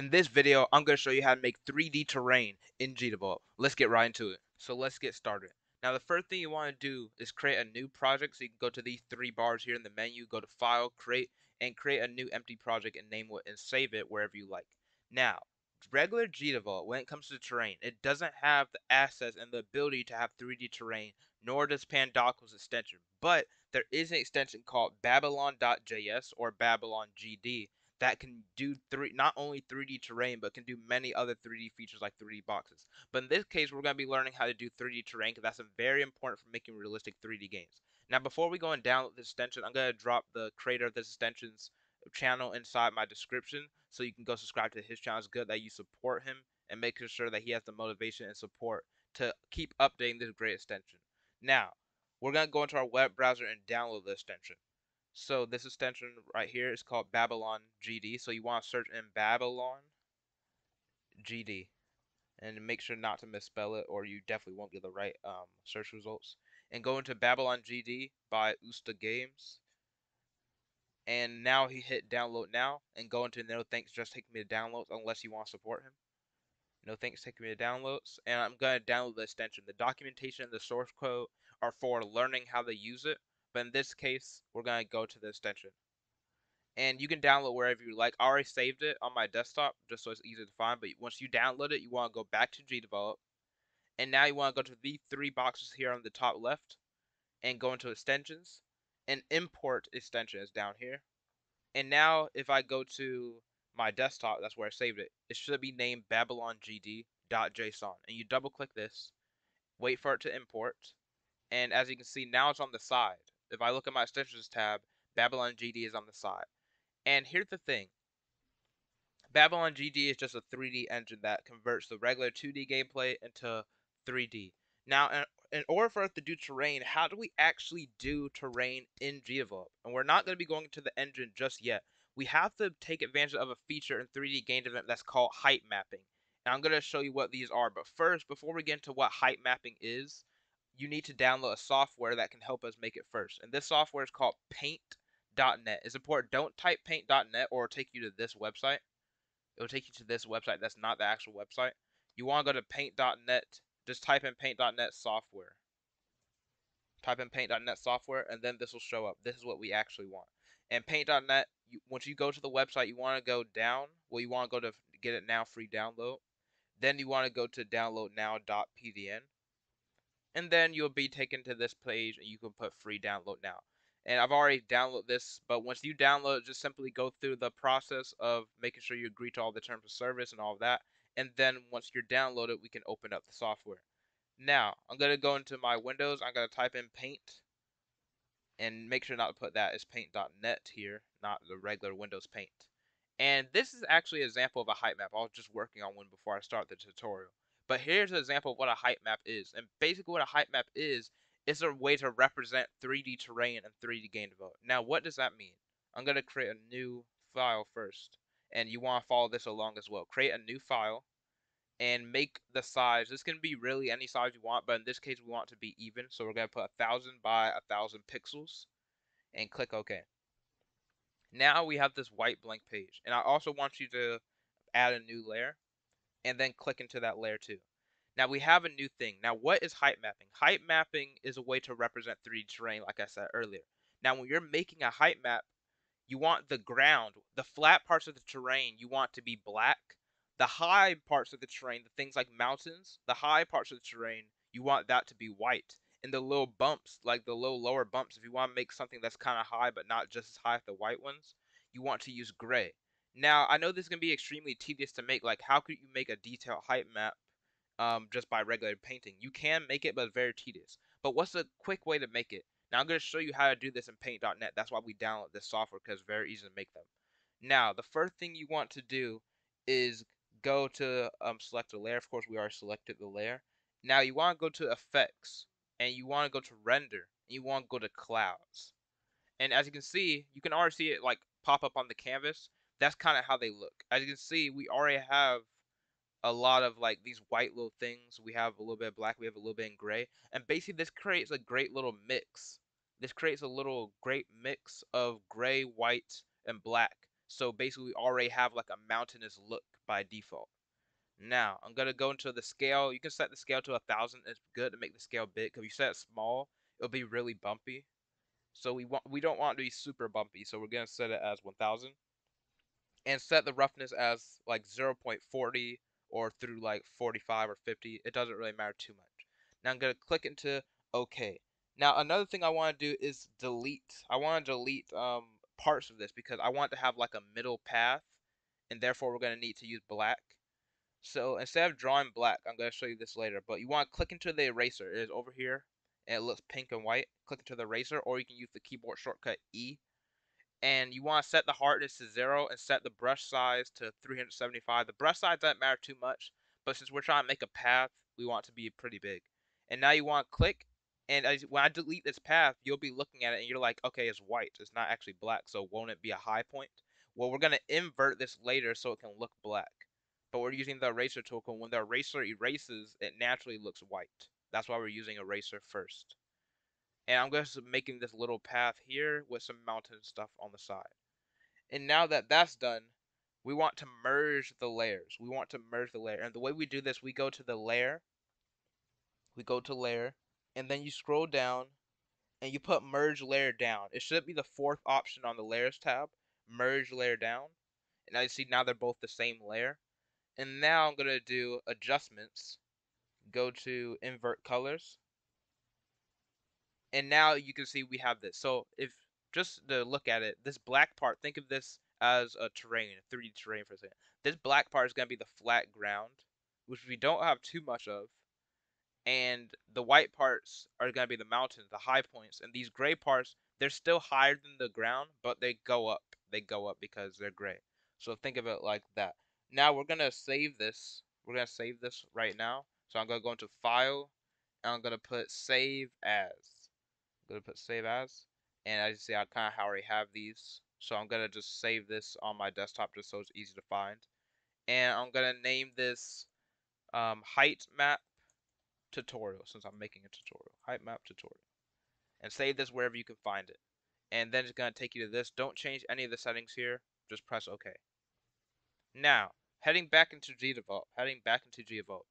In this video, I'm going to show you how to make 3D terrain in GDevelop. Let's get right into it. So let's get started. Now the first thing you want to do is create a new project. So you can go to these three bars here in the menu, go to File, Create, and create a new empty project and name it and save it wherever you like. Now, regular GDevelop, when it comes to terrain, it doesn't have the assets and the ability to have 3D terrain, nor does Pandocals extension. But there is an extension called Babylon.js or Babylon GD that can do three not only 3D terrain but can do many other 3D features like 3D boxes. But in this case, we're going to be learning how to do 3D terrain because that's very important for making realistic 3D games. Now, before we go and download this extension, I'm going to drop the creator of this extension's channel inside my description so you can go subscribe to his channel. It's good that you support him and making sure that he has the motivation and support to keep updating this great extension. Now, we're going to go into our web browser and download the extension. So this extension right here is called Babylon GD. So you want to search in Babylon GD and make sure not to misspell it or you definitely won't get the right um, search results. And go into Babylon GD by Usta Games. And now he hit download now and go into no thanks just take me to downloads unless you want to support him. No thanks taking me to downloads. And I'm going to download the extension. The documentation and the source code are for learning how to use it. But in this case, we're going to go to the extension. And you can download wherever you like. I already saved it on my desktop just so it's easy to find. But once you download it, you want to go back to GDevelop. And now you want to go to the three boxes here on the top left. And go into extensions. And import extension is down here. And now if I go to my desktop, that's where I saved it. It should be named babylongd.json. And you double click this. Wait for it to import. And as you can see, now it's on the side if I look at my extensions tab, Babylon GD is on the side. And here's the thing. Babylon GD is just a 3D engine that converts the regular 2D gameplay into 3D. Now, in, order for us to do terrain, how do we actually do terrain in GDevelop? And we're not going to be going to the engine just yet. We have to take advantage of a feature in 3D game development that's called height mapping. And I'm going to show you what these are. But first, before we get into what height mapping is, you need to download a software that can help us make it first. And this software is called paint.net. It's important. Don't type paint.net or take you to this website. It will take you to this website. That's not the actual website. You want to go to paint.net. Just type in paint.net software. Type in paint.net software and then this will show up. This is what we actually want. And paint.net, you, once you go to the website, you want to go down. Well, you want to go to get it now free download. Then you want to go to downloadnow.pdn and then you'll be taken to this page and you can put free download now. And I've already downloaded this, but once you download, just simply go through the process of making sure you agree to all the terms of service and all of that. And then once you're downloaded, we can open up the software. Now, I'm going to go into my Windows. I'm going to type in Paint. And make sure not to put that as paint.net here, not the regular Windows Paint. And this is actually an example of a height map. I was just working on one before I start the tutorial. But here's an example of what a height map is. And basically what a height map is, is a way to represent 3D terrain and 3D game development. Now, what does that mean? I'm going to create a new file first. And you want to follow this along as well. Create a new file and make the size. This can be really any size you want, but in this case, we want to be even. So we're going to put a 1,000 by a 1,000 pixels and click OK. Now we have this white blank page. And I also want you to add a new layer and then click into that layer too. Now we have a new thing. Now what is height mapping? Height mapping is a way to represent 3D terrain like I said earlier. Now when you're making a height map, you want the ground, the flat parts of the terrain, you want to be black. The high parts of the terrain, the things like mountains, the high parts of the terrain, you want that to be white. And the little bumps, like the little lower bumps, if you want to make something that's kind of high but not just as high as the white ones, you want to use gray. Now, I know this is going to be extremely tedious to make. Like, how could you make a detailed height map um, just by regular painting? You can make it, but very tedious. But what's a quick way to make it? Now, I'm going to show you how to do this in Paint.net. That's why we download this software, because it's very easy to make them. Now, the first thing you want to do is go to um, select a layer. Of course, we already selected the layer. Now, you want to go to Effects, and you want to go to Render, and you want to go to Clouds. And as you can see, you can already see it like pop up on the canvas that's kind of how they look. As you can see, we already have a lot of like these white little things. We have a little bit of black, we have a little bit in gray. And basically this creates a great little mix. This creates a little great mix of gray, white, and black. So basically we already have like a mountainous look by default. Now, I'm going to go into the scale. You can set the scale to a 1,000. It's good to make the scale big. If you set it small, it'll be really bumpy. So we want we don't want to be super bumpy. So we're going to set it as 1,000. And set the roughness as like 0.40 or through like 45 or 50. It doesn't really matter too much. Now I'm going to click into OK. Now another thing I want to do is delete. I want to delete um, parts of this because I want to have like a middle path. And therefore we're going to need to use black. So instead of drawing black, I'm going to show you this later, but you want to click into the eraser. It is over here, and it looks pink and white. Click into the eraser, or you can use the keyboard shortcut E. And you want to set the hardness to 0 and set the brush size to 375. The brush size doesn't matter too much, but since we're trying to make a path, we want to be pretty big. And now you want to click, and as, when I delete this path, you'll be looking at it, and you're like, okay, it's white. It's not actually black, so won't it be a high point? Well, we're going to invert this later so it can look black but we're using the eraser token. When the eraser erases, it naturally looks white. That's why we're using eraser first. And I'm just making this little path here with some mountain stuff on the side. And now that that's done, we want to merge the layers. We want to merge the layer. And the way we do this, we go to the layer. We go to layer. And then you scroll down and you put merge layer down. It should be the fourth option on the layers tab. Merge layer down. And now you see now they're both the same layer. And now I'm going to do adjustments. Go to invert colors. And now you can see we have this. So if just to look at it, this black part, think of this as a terrain, a 3D terrain for a second. This black part is going to be the flat ground, which we don't have too much of. And the white parts are going to be the mountains, the high points. And these gray parts, they're still higher than the ground, but they go up. They go up because they're gray. So think of it like that. Now we're gonna save this. We're gonna save this right now. So I'm gonna go into File, and I'm gonna put Save As. Gonna put Save As, and as you see, I kind of already have these. So I'm gonna just save this on my desktop just so it's easy to find. And I'm gonna name this um, height map tutorial since I'm making a tutorial. Height map tutorial. And save this wherever you can find it. And then it's gonna take you to this. Don't change any of the settings here. Just press OK. Now, heading back into GDevelop, heading back into GDevelop.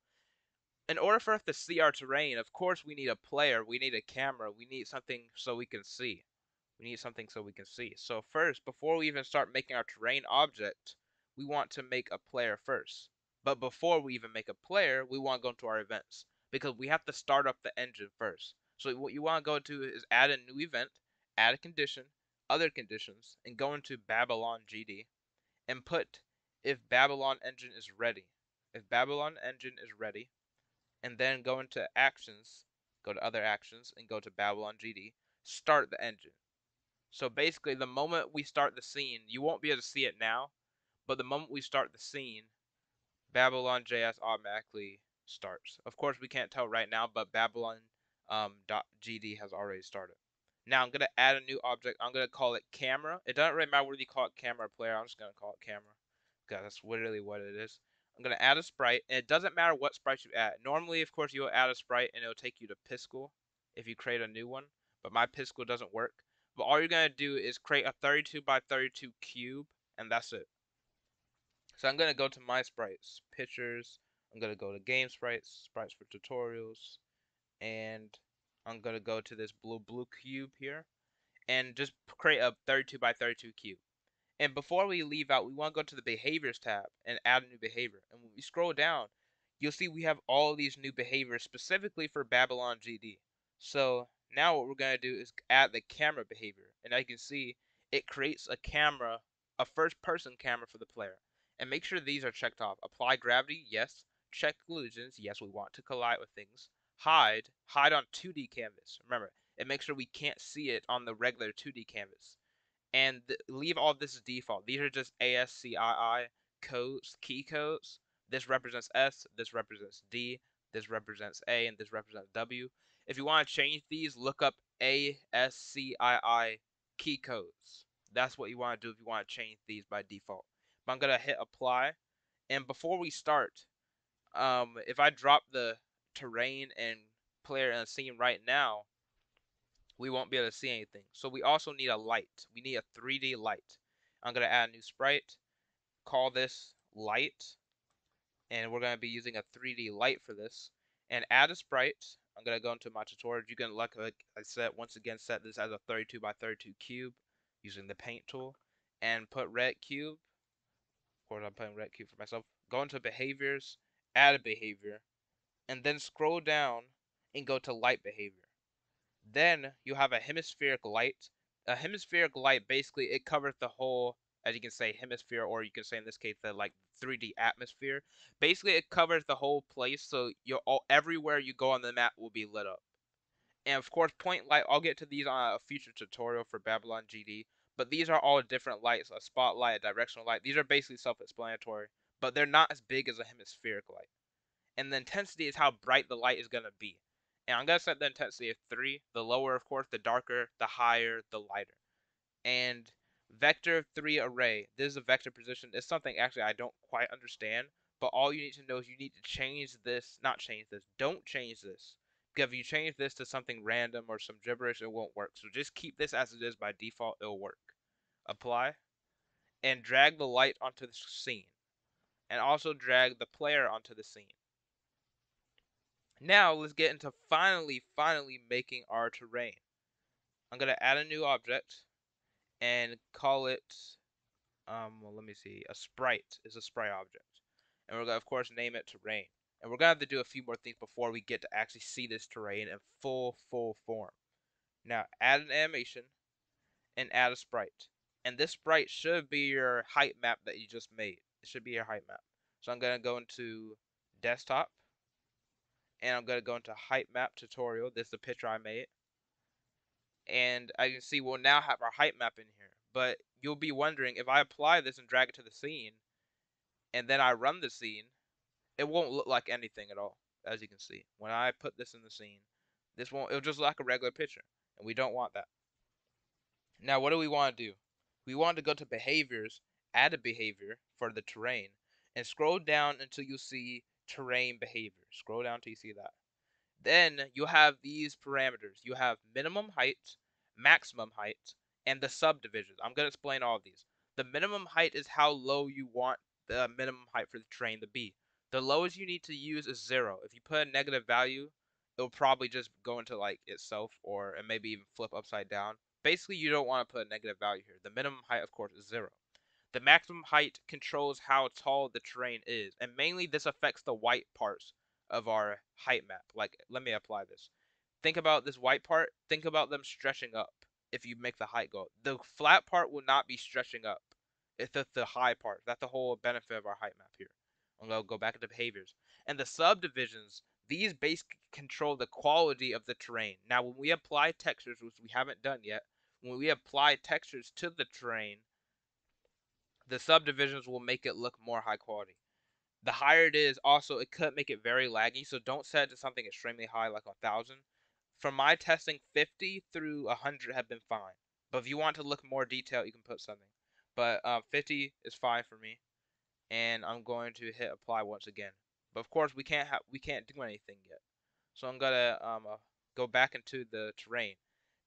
In order for us to see our terrain, of course we need a player, we need a camera, we need something so we can see. We need something so we can see. So first, before we even start making our terrain object, we want to make a player first. But before we even make a player, we want to go into our events. Because we have to start up the engine first. So what you want to go to is add a new event, add a condition, other conditions, and go into Babylon GD, and put if Babylon engine is ready. If Babylon engine is ready, and then go into actions, go to other actions, and go to Babylon GD, start the engine. So basically, the moment we start the scene, you won't be able to see it now, but the moment we start the scene, Babylon JS automatically starts. Of course, we can't tell right now, but Babylon um, .gd has already started. Now I'm going to add a new object. I'm going to call it camera. It doesn't really matter whether you call it camera or player. I'm just going to call it camera because that's literally what it is. I'm going to add a sprite, and it doesn't matter what sprite you add. Normally, of course, you'll add a sprite, and it'll take you to Piskel if you create a new one, but my Piskel doesn't work. But all you're going to do is create a 32 by 32 cube, and that's it. So I'm going to go to my sprites, pictures, I'm going to go to game sprites, sprites for tutorials, and I'm going to go to this blue blue cube here, and just create a 32 by 32 cube. And before we leave out, we want to go to the behaviors tab and add a new behavior. And when we scroll down, you'll see we have all these new behaviors specifically for Babylon GD. So now what we're going to do is add the camera behavior. And you can see, it creates a camera, a first person camera for the player. And make sure these are checked off. Apply gravity, yes. Check collisions, yes, we want to collide with things. Hide, hide on 2D canvas. Remember, it makes sure we can't see it on the regular 2D canvas and leave all this as default. These are just ASCII codes, key codes. This represents S, this represents D, this represents A, and this represents W. If you want to change these, look up ASCII key codes. That's what you want to do if you want to change these by default. But I'm going to hit apply. And before we start, um, if I drop the terrain and player in a scene right now, we won't be able to see anything. So we also need a light. We need a 3D light. I'm going to add a new sprite. Call this light. and we're going to be using a 3D light for this. And add a sprite. I'm going to go into my tutorial. You can, like, I said, once again, set this as a 32 by 32 cube using the paint tool. And put red cube. Of course, I'm putting red cube for myself. Go into behaviors, add a behavior, and then scroll down and go to light behavior. Then you have a hemispheric light. A hemispheric light basically it covers the whole as you can say hemisphere or you can say in this case the like 3D atmosphere. Basically it covers the whole place so you're all everywhere you go on the map will be lit up. And of course point light I'll get to these on a future tutorial for Babylon GD, but these are all different lights, a spotlight, a directional light. These are basically self-explanatory, but they're not as big as a hemispheric light. And the intensity is how bright the light is going to be. And I'm going to set the intensity of 3. The lower, of course, the darker, the higher, the lighter. And vector 3 array, this is a vector position. It's something actually I don't quite understand. But all you need to know is you need to change this, not change this, don't change this. Because if you change this to something random or some gibberish, it won't work. So just keep this as it is by default, it'll work. Apply. And drag the light onto the scene. And also drag the player onto the scene. Now let's get into finally, finally making our terrain. I'm going to add a new object and call it, um, well, let me see, a sprite is a sprite object. And we're going to, of course, name it terrain. And we're going to have to do a few more things before we get to actually see this terrain in full, full form. Now, add an animation and add a sprite. And this sprite should be your height map that you just made. It should be your height map. So I'm going to go into desktop and I'm going to go into height map tutorial. This is the picture I made. And I can see we'll now have our height map in here. But you'll be wondering, if I apply this and drag it to the scene, and then I run the scene, it won't look like anything at all, as you can see. When I put this in the scene, this won't, it'll just look like a regular picture. And we don't want that. Now, what do we want to do? We want to go to behaviors, add a behavior for the terrain, and scroll down until you see terrain behavior. Scroll down till you see that. Then you have these parameters. You have minimum height, maximum height, and the subdivisions. I'm going to explain all of these. The minimum height is how low you want the minimum height for the terrain to be. The lowest you need to use is zero. If you put a negative value, it'll probably just go into like itself or and maybe even flip upside down. Basically, you don't want to put a negative value here. The minimum height, of course, is zero. The maximum height controls how tall the terrain is, and mainly this affects the white parts of our height map. Like, let me apply this. Think about this white part, think about them stretching up if you make the height go. The flat part will not be stretching up. It's the, the high part. That's the whole benefit of our height map here. Going to go back into behaviors. And the subdivisions, these basically control the quality of the terrain. Now, when we apply textures, which we haven't done yet, when we apply textures to the terrain, the subdivisions will make it look more high quality. The higher it is, also it could make it very laggy, so don't set it to something extremely high like a thousand. For my testing, 50 through 100 have been fine. But if you want to look more detailed, you can put something. But uh, 50 is fine for me, and I'm going to hit apply once again. But of course, we can't have we can't do anything yet. So I'm gonna um, uh, go back into the terrain.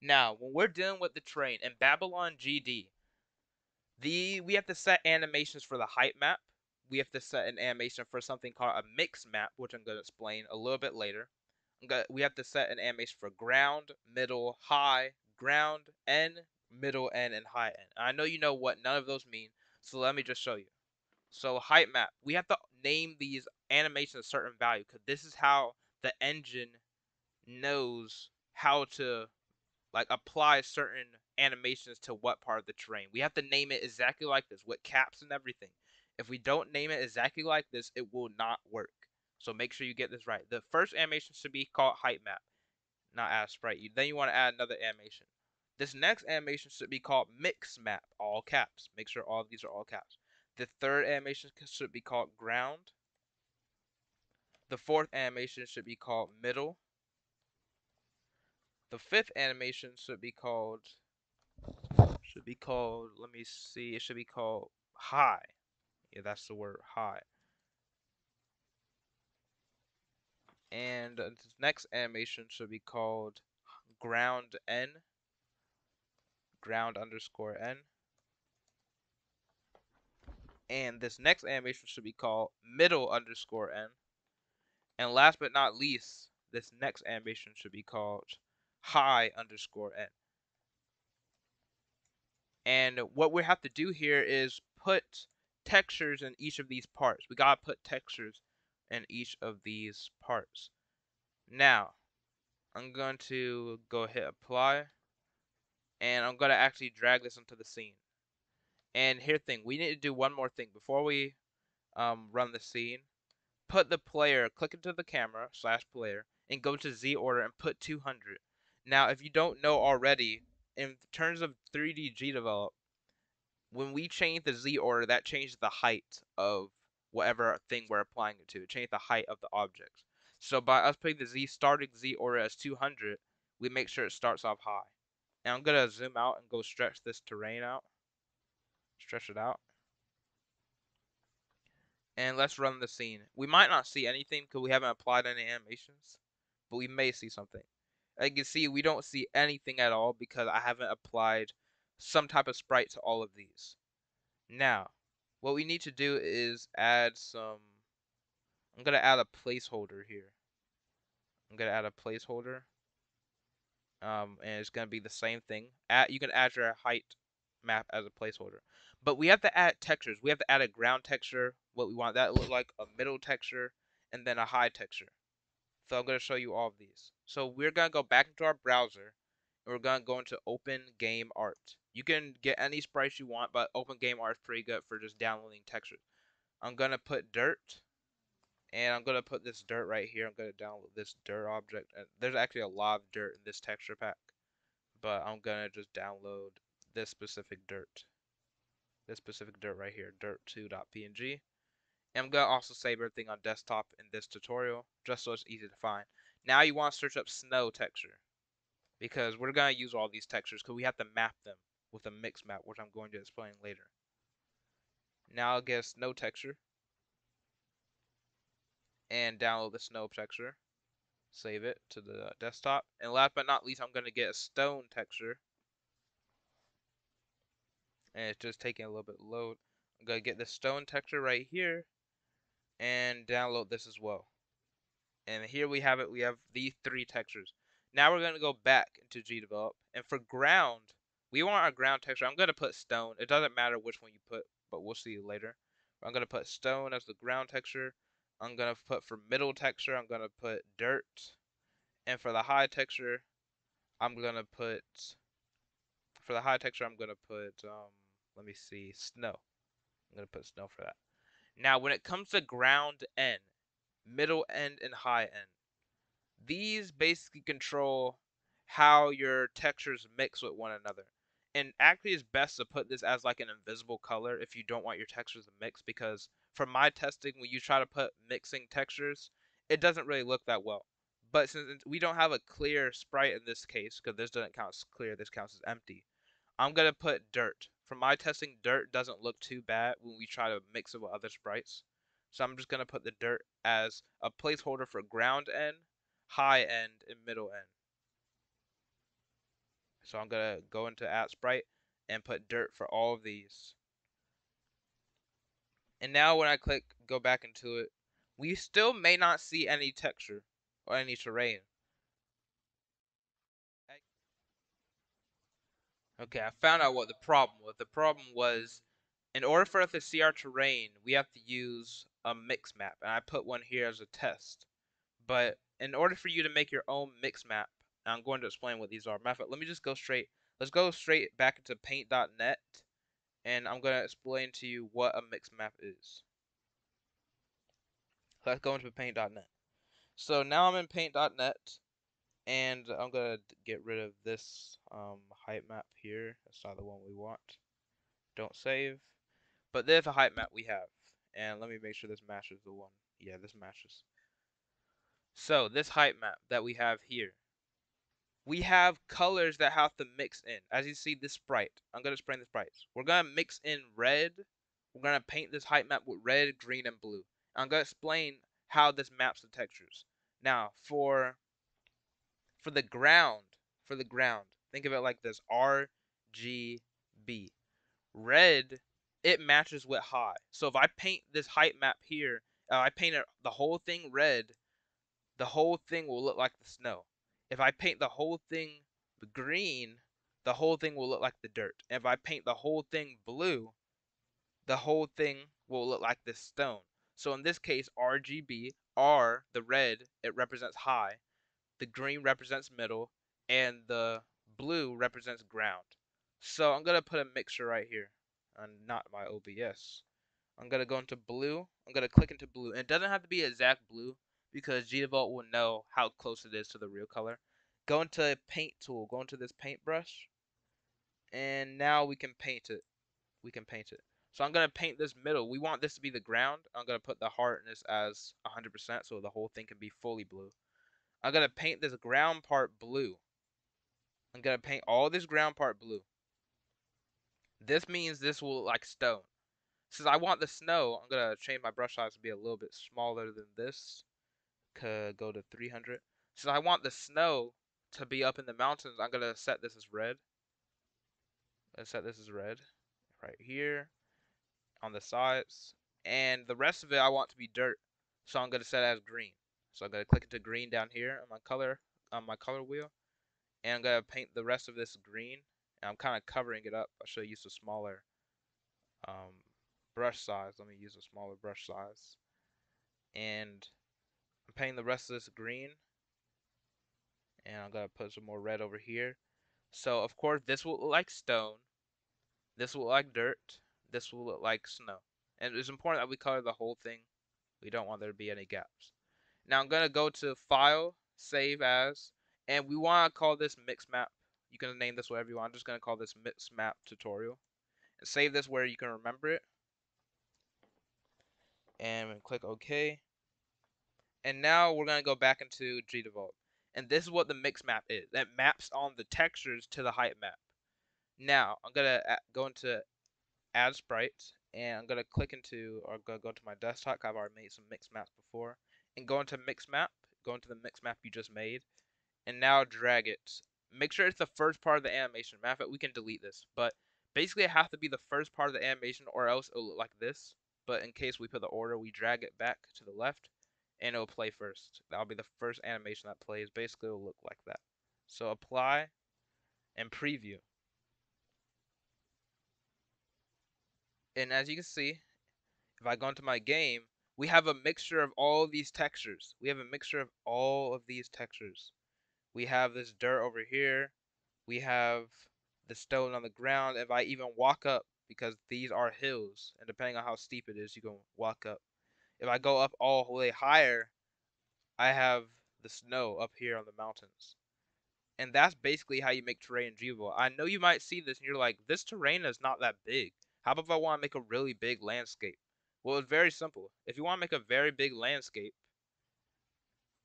Now, when we're dealing with the terrain in Babylon GD, the we have to set animations for the height map. We have to set an animation for something called a mix map, which I'm going to explain a little bit later. Gonna, we have to set an animation for ground, middle, high, ground, N, middle N, and high N. I know you know what none of those mean, so let me just show you. So height map, we have to name these animations a certain value because this is how the engine knows how to like apply certain animations to what part of the terrain. We have to name it exactly like this with caps and everything. If we don't name it exactly like this, it will not work. So make sure you get this right. The first animation should be called height map, not add sprite. Then you want to add another animation. This next animation should be called mix map, all caps. Make sure all of these are all caps. The third animation should be called ground. The fourth animation should be called middle. The fifth animation should be called should be called, let me see, it should be called high. Yeah, that's the word, high. And uh, the next animation should be called ground n, ground underscore n. And this next animation should be called middle underscore n. And last but not least, this next animation should be called high underscore n. And what we have to do here is put textures in each of these parts. We gotta put textures in each of these parts. Now, I'm going to go hit apply, and I'm gonna actually drag this into the scene. And here thing, we need to do one more thing before we um, run the scene. Put the player, click into the camera slash player, and go to Z order and put 200. Now, if you don't know already, in terms of 3D GDevelop, when we change the Z order, that changes the height of whatever thing we're applying it to. It changes the height of the objects. So by us putting the Z starting Z order as 200, we make sure it starts off high. And I'm going to zoom out and go stretch this terrain out stretch it out. And let's run the scene. We might not see anything because we haven't applied any animations, but we may see something. As you can see, we don't see anything at all because I haven't applied some type of sprite to all of these. Now, what we need to do is add some, I'm going to add a placeholder here. I'm going to add a placeholder. Um, and it's going to be the same thing. At, you can add your height map as a placeholder. But we have to add textures. We have to add a ground texture, what we want that to look like, a middle texture, and then a high texture. So I'm going to show you all of these. So we're going to go back into our browser, and we're going to go into Open Game Art. You can get any sprites you want, but Open Game Art is pretty good for just downloading textures. I'm going to put dirt, and I'm going to put this dirt right here. I'm going to download this dirt object. And there's actually a lot of dirt in this texture pack, but I'm going to just download this specific dirt. This specific dirt right here, dirt2.png. I'm going to also save everything on desktop in this tutorial, just so it's easy to find. Now you want to search up snow texture. Because we're going to use all these textures, because we have to map them with a mix map, which I'm going to explain later. Now I'll get snow texture. And download the snow texture. Save it to the desktop. And last but not least, I'm going to get a stone texture and it's just taking a little bit load. I'm going to get the stone texture right here and download this as well. And here we have it. We have these three textures. Now we're going to go back into GDevelop. And for ground, we want our ground texture. I'm going to put stone. It doesn't matter which one you put, but we'll see later. I'm going to put stone as the ground texture. I'm going to put for middle texture, I'm going to put dirt. And for the high texture, I'm going to put, for the high texture, I'm going to put, um, let me see, snow. I'm going to put snow for that. Now, when it comes to ground N, middle N, and high N, these basically control how your textures mix with one another. And actually, it's best to put this as like an invisible color if you don't want your textures to mix because from my testing, when you try to put mixing textures, it doesn't really look that well. But since we don't have a clear sprite in this case, because this doesn't count as clear, this counts as empty, I'm going to put dirt from my testing, dirt doesn't look too bad when we try to mix it with other sprites. So I'm just going to put the dirt as a placeholder for ground N, high N, and middle N. So I'm going to go into add sprite and put dirt for all of these. And now when I click go back into it, we still may not see any texture or any terrain. Okay, I found out what the problem was. The problem was, in order for us to see our terrain, we have to use a mix map. And I put one here as a test. But in order for you to make your own mix map, I'm going to explain what these are. Matter let me just go straight. Let's go straight back into paint.net. And I'm going to explain to you what a mix map is. Let's go into paint.net. So now I'm in paint.net and I'm gonna get rid of this um, height map here. That's not the one we want. Don't save. But there's a height map we have. And let me make sure this matches the one. Yeah, this matches. So, this height map that we have here. We have colors that have to mix in. As you see, this sprite. I'm going to spray the sprites. We're going to mix in red. We're going to paint this height map with red, green, and blue. I'm going to explain how this maps the textures. Now, for for the ground, for the ground, think of it like this R, G, B. Red it matches with high. So if I paint this height map here, uh, I paint it, the whole thing red, the whole thing will look like the snow. If I paint the whole thing green, the whole thing will look like the dirt. If I paint the whole thing blue, the whole thing will look like this stone. So in this case, RGB, R, the red, it represents high, the green represents middle, and the blue represents ground. So I'm going to put a mixture right here, and not my OBS. I'm going to go into blue. I'm going to click into blue. And it doesn't have to be exact blue because GDevelop will know how close it is to the real color. Go into paint tool. Go into this paintbrush. And now we can paint it. We can paint it. So I'm going to paint this middle. We want this to be the ground. I'm going to put the hardness as 100% so the whole thing can be fully blue. I'm going to paint this ground part blue. I'm going to paint all this ground part blue. This means this will look like stone. Since I want the snow, I'm going to change my brush size to be a little bit smaller than this. Could go to 300. Since I want the snow to be up in the mountains, I'm going to set this as red. Let's set this as red right here on the sides. And the rest of it I want to be dirt. So I'm going to set it as green. So I'm going to click into green down here on my color on my color wheel. And I'm going to paint the rest of this green. And I'm kind of covering it up. I should use a smaller um, brush size. Let me use a smaller brush size. And I'm painting the rest of this green. And I'm going to put some more red over here. So, of course, this will look like stone. This will look like dirt this will look like snow. And it's important that we color the whole thing. We don't want there to be any gaps. Now I'm going to go to File, Save As, and we want to call this Mix Map. You can name this whatever you want. I'm just going to call this Mix Map Tutorial. And save this where you can remember it. And click OK. And now we're going to go back into GDevelop. And this is what the mix map is. It maps on the textures to the height map. Now, I'm going to go into add sprites and I'm gonna click into or go go to my desktop I've already made some mix maps before and go into mix map go into the mix map you just made and now drag it. Make sure it's the first part of the animation. Matter of fact we can delete this but basically it has to be the first part of the animation or else it'll look like this. But in case we put the order we drag it back to the left and it'll play first. That'll be the first animation that plays. Basically it'll look like that. So apply and preview. And as you can see, if I go into my game, we have a mixture of all these textures. We have a mixture of all of these textures. We have this dirt over here. We have the stone on the ground. If I even walk up, because these are hills, and depending on how steep it is, you can walk up. If I go up all the way higher, I have the snow up here on the mountains. And that's basically how you make terrain GDevelop. I know you might see this and you're like, this terrain is not that big. How about if I want to make a really big landscape? Well, it's very simple. If you want to make a very big landscape,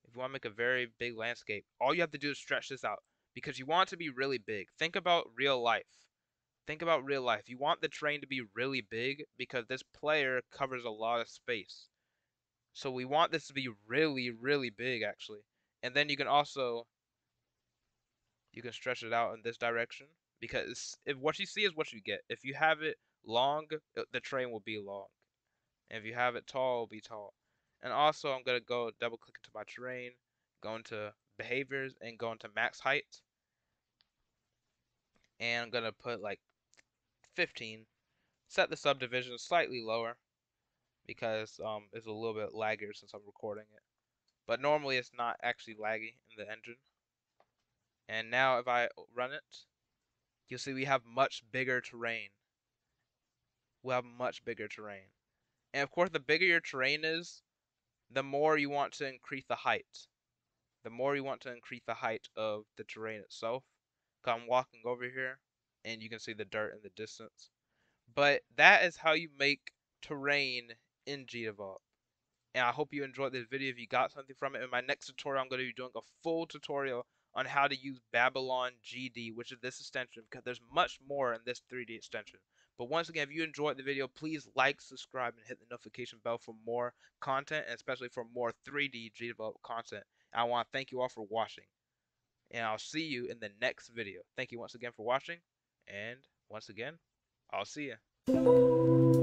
if you want to make a very big landscape, all you have to do is stretch this out because you want to be really big. Think about real life. Think about real life. You want the terrain to be really big because this player covers a lot of space. So we want this to be really, really big actually. And then you can also you can stretch it out in this direction because if what you see is what you get. If you have it long, the terrain will be long. And if you have it tall, be tall. And also, I'm going to go double click into my terrain, go into behaviors, and go into max height. And I'm going to put like 15. Set the subdivision slightly lower because um, it's a little bit laggier since I'm recording it. But normally it's not actually laggy in the engine. And now if I run it, you'll see we have much bigger terrain will have much bigger terrain. And of course, the bigger your terrain is, the more you want to increase the height. The more you want to increase the height of the terrain itself. I'm walking over here, and you can see the dirt in the distance. But that is how you make terrain in GDevelop. And I hope you enjoyed this video. If you got something from it, in my next tutorial, I'm going to be doing a full tutorial on how to use Babylon GD, which is this extension, because there's much more in this 3D extension. But once again, if you enjoyed the video, please like, subscribe, and hit the notification bell for more content, and especially for more 3D GDevelop content. I want to thank you all for watching. And I'll see you in the next video. Thank you once again for watching. And once again, I'll see you.